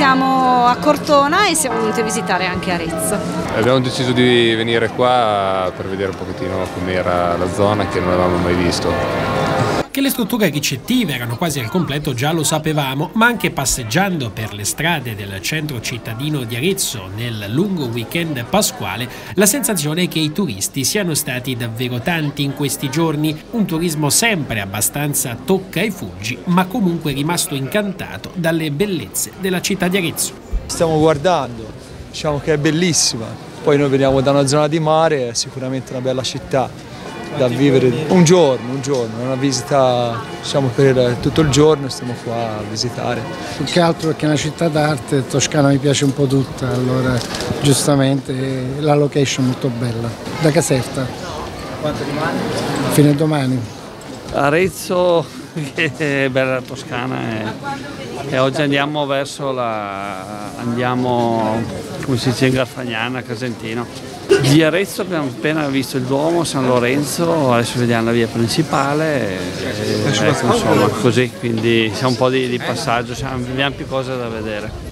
siamo a Cortona e siamo venuti a visitare anche Arezzo. Abbiamo deciso di venire qua per vedere un pochettino com'era la zona che non avevamo mai visto. Che le strutture ricettive erano quasi al completo già lo sapevamo, ma anche passeggiando per le strade del centro cittadino di Arezzo nel lungo weekend pasquale, la sensazione è che i turisti siano stati davvero tanti in questi giorni, un turismo sempre abbastanza tocca e fuggi, ma comunque rimasto incantato dalle bellezze della città di Arezzo. Stiamo guardando, diciamo che è bellissima, poi noi veniamo da una zona di mare, è sicuramente una bella città da vivere un giorno, un giorno, una visita diciamo, per tutto il giorno stiamo qua a visitare. Più che altro perché è una città d'arte, Toscana mi piace un po' tutta, allora giustamente la location è molto bella. Da Caserta. Quanto rimane? Fine domani. Arezzo, che è bella Toscana e, e oggi andiamo verso la, andiamo, come si dice in Garfagnana, Casentino. Di Arezzo abbiamo appena visto il Duomo, San Lorenzo, adesso vediamo la via principale, e, ecco, insomma così, quindi siamo un po' di, di passaggio, abbiamo più cose da vedere.